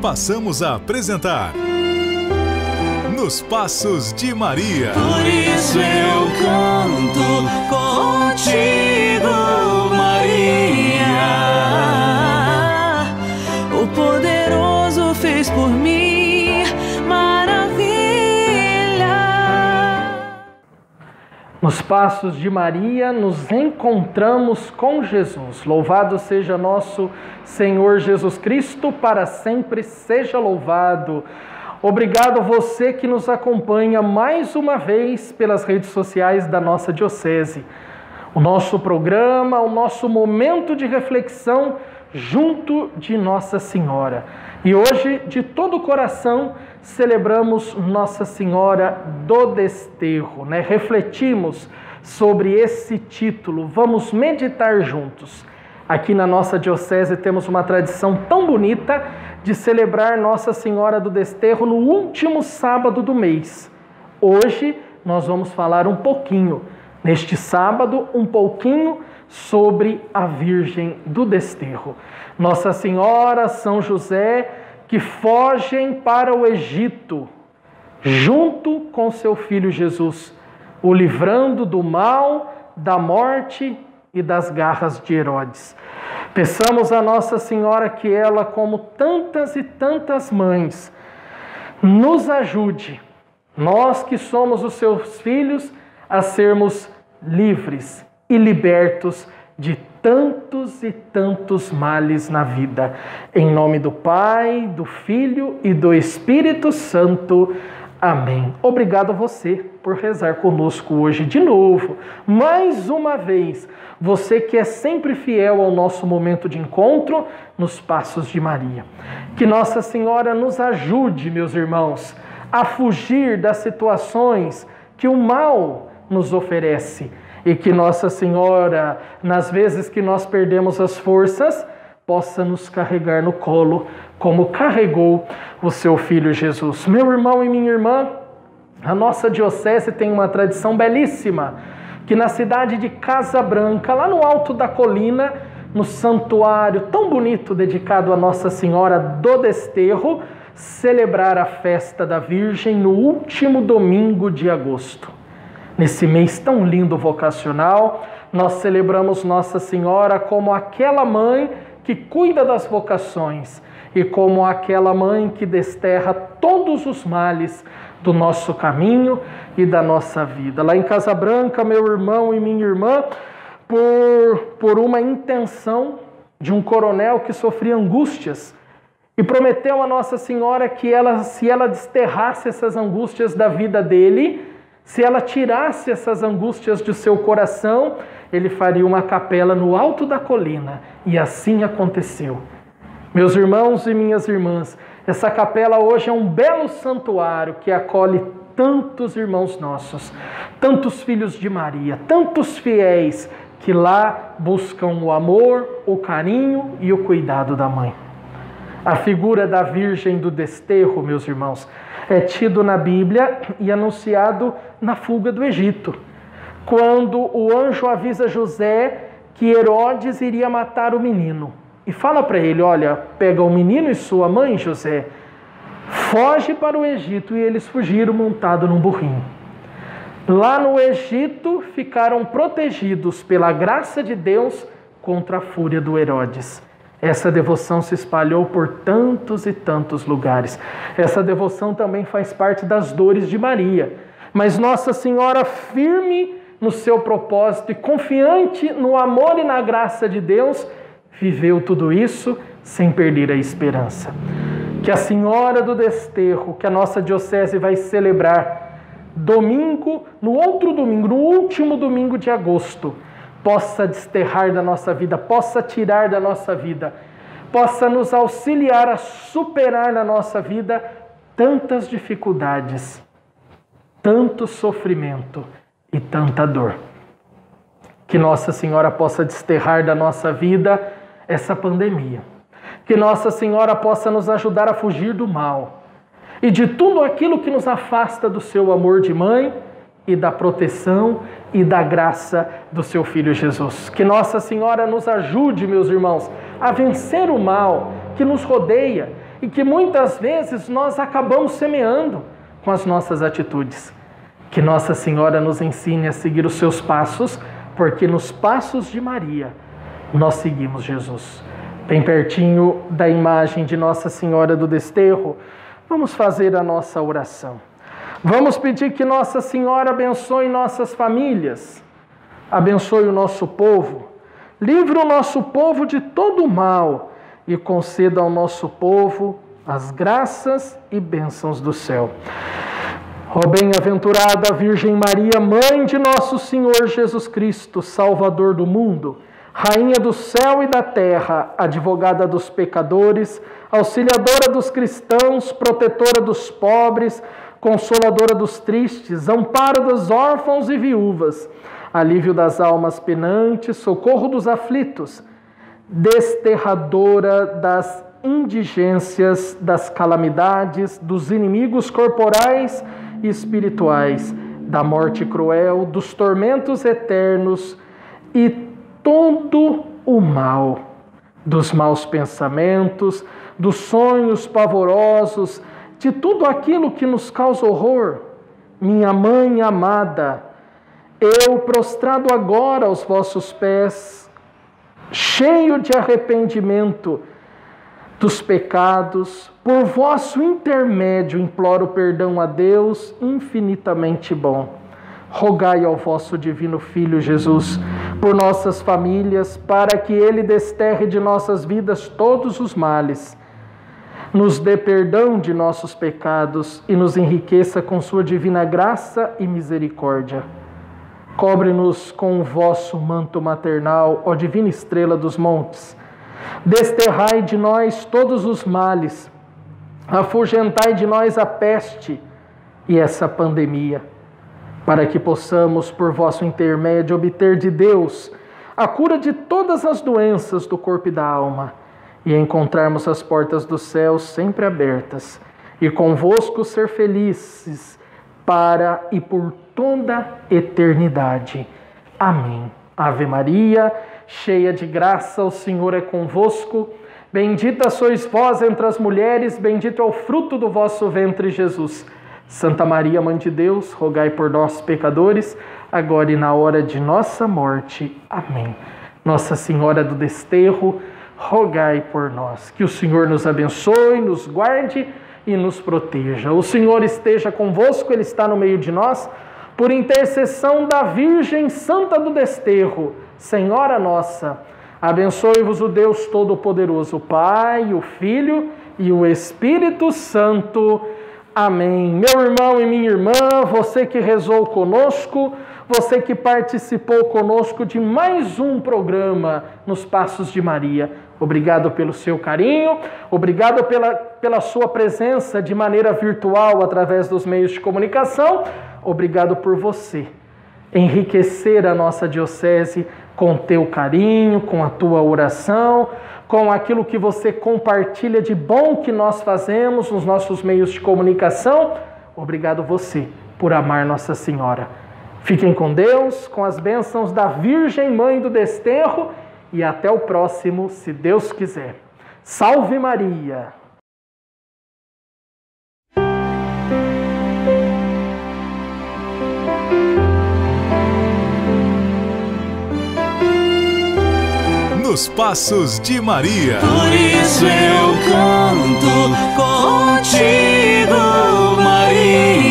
passamos a apresentar Nos Passos de Maria. Por isso eu canto contigo, Maria. Passos de Maria, nos encontramos com Jesus. Louvado seja nosso Senhor Jesus Cristo, para sempre seja louvado. Obrigado a você que nos acompanha mais uma vez pelas redes sociais da nossa Diocese. O nosso programa, o nosso momento de reflexão junto de Nossa Senhora. E hoje, de todo o coração, celebramos Nossa Senhora do Desterro, né? Refletimos sobre esse título, vamos meditar juntos. Aqui na nossa diocese temos uma tradição tão bonita de celebrar Nossa Senhora do Desterro no último sábado do mês. Hoje nós vamos falar um pouquinho, neste sábado, um pouquinho sobre a Virgem do Desterro. Nossa Senhora, São José, que fogem para o Egito, junto com seu filho Jesus, o livrando do mal, da morte e das garras de Herodes. Peçamos a Nossa Senhora que ela, como tantas e tantas mães, nos ajude, nós que somos os seus filhos, a sermos livres e libertos de tantos e tantos males na vida. Em nome do Pai, do Filho e do Espírito Santo. Amém. Obrigado a você por rezar conosco hoje de novo, mais uma vez. Você que é sempre fiel ao nosso momento de encontro nos passos de Maria. Que Nossa Senhora nos ajude, meus irmãos, a fugir das situações que o mal nos oferece e que Nossa Senhora, nas vezes que nós perdemos as forças, possa nos carregar no colo, como carregou o seu filho Jesus. Meu irmão e minha irmã, a nossa diocese tem uma tradição belíssima, que na cidade de Casa Branca, lá no alto da colina, no santuário tão bonito dedicado a Nossa Senhora do Desterro, celebrar a festa da Virgem no último domingo de agosto. Nesse mês tão lindo vocacional, nós celebramos Nossa Senhora como aquela mãe que cuida das vocações e como aquela mãe que desterra todos os males do nosso caminho e da nossa vida. Lá em Casa Branca, meu irmão e minha irmã, por, por uma intenção de um coronel que sofria angústias e prometeu a Nossa Senhora que ela, se ela desterrasse essas angústias da vida dele, se ela tirasse essas angústias do seu coração, ele faria uma capela no alto da colina. E assim aconteceu. Meus irmãos e minhas irmãs, essa capela hoje é um belo santuário que acolhe tantos irmãos nossos, tantos filhos de Maria, tantos fiéis que lá buscam o amor, o carinho e o cuidado da mãe. A figura da Virgem do Desterro, meus irmãos, é tido na Bíblia e anunciado na fuga do Egito quando o anjo avisa José que Herodes iria matar o menino. E fala para ele: Olha, pega o menino e sua mãe, José, foge para o Egito. E eles fugiram montado num burrinho. Lá no Egito ficaram protegidos pela graça de Deus contra a fúria do Herodes. Essa devoção se espalhou por tantos e tantos lugares. Essa devoção também faz parte das dores de Maria. Mas Nossa Senhora, firme no seu propósito e confiante no amor e na graça de Deus, viveu tudo isso sem perder a esperança. Que a Senhora do Desterro, que a nossa diocese vai celebrar domingo, no outro domingo, no último domingo de agosto, possa desterrar da nossa vida, possa tirar da nossa vida, possa nos auxiliar a superar na nossa vida tantas dificuldades, tanto sofrimento e tanta dor. Que Nossa Senhora possa desterrar da nossa vida essa pandemia. Que Nossa Senhora possa nos ajudar a fugir do mal e de tudo aquilo que nos afasta do seu amor de mãe e da proteção e da graça do seu filho Jesus. Que Nossa Senhora nos ajude, meus irmãos, a vencer o mal que nos rodeia e que muitas vezes nós acabamos semeando com as nossas atitudes. Que Nossa Senhora nos ensine a seguir os seus passos, porque nos passos de Maria nós seguimos Jesus. Bem pertinho da imagem de Nossa Senhora do Desterro, vamos fazer a nossa oração. Vamos pedir que Nossa Senhora abençoe nossas famílias, abençoe o nosso povo, livre o nosso povo de todo o mal e conceda ao nosso povo as graças e bênçãos do céu. Ó bem-aventurada Virgem Maria, Mãe de nosso Senhor Jesus Cristo, Salvador do mundo, Rainha do céu e da terra, advogada dos pecadores, auxiliadora dos cristãos, protetora dos pobres, consoladora dos tristes, amparo dos órfãos e viúvas, alívio das almas penantes, socorro dos aflitos, desterradora das indigências, das calamidades, dos inimigos corporais e espirituais, da morte cruel, dos tormentos eternos e todo o mal, dos maus pensamentos, dos sonhos pavorosos, de tudo aquilo que nos causa horror. Minha mãe amada, eu prostrado agora aos vossos pés, cheio de arrependimento, dos pecados, por vosso intermédio imploro perdão a Deus infinitamente bom. Rogai ao vosso divino Filho Jesus por nossas famílias, para que ele desterre de nossas vidas todos os males, nos dê perdão de nossos pecados e nos enriqueça com sua divina graça e misericórdia. Cobre-nos com o vosso manto maternal, ó divina estrela dos montes. Desterrai de nós todos os males, afugentai de nós a peste e essa pandemia, para que possamos, por vosso intermédio, obter de Deus a cura de todas as doenças do corpo e da alma e encontrarmos as portas do céu sempre abertas e convosco ser felizes para e por toda eternidade. Amém. Ave Maria cheia de graça, o Senhor é convosco. Bendita sois vós entre as mulheres, bendito é o fruto do vosso ventre, Jesus. Santa Maria, Mãe de Deus, rogai por nós, pecadores, agora e na hora de nossa morte. Amém. Nossa Senhora do Desterro, rogai por nós. Que o Senhor nos abençoe, nos guarde e nos proteja. O Senhor esteja convosco, Ele está no meio de nós, por intercessão da Virgem Santa do Desterro Senhora nossa, abençoe-vos o Deus Todo-Poderoso, o Pai, o Filho e o Espírito Santo. Amém. Meu irmão e minha irmã, você que rezou conosco, você que participou conosco de mais um programa nos Passos de Maria. Obrigado pelo seu carinho, obrigado pela, pela sua presença de maneira virtual através dos meios de comunicação, obrigado por você enriquecer a nossa diocese com teu carinho, com a tua oração, com aquilo que você compartilha de bom que nós fazemos nos nossos meios de comunicação. Obrigado você por amar Nossa Senhora. Fiquem com Deus, com as bênçãos da Virgem Mãe do Desterro e até o próximo, se Deus quiser. Salve Maria! Nos Passos de Maria. Por isso eu canto contigo, Maria.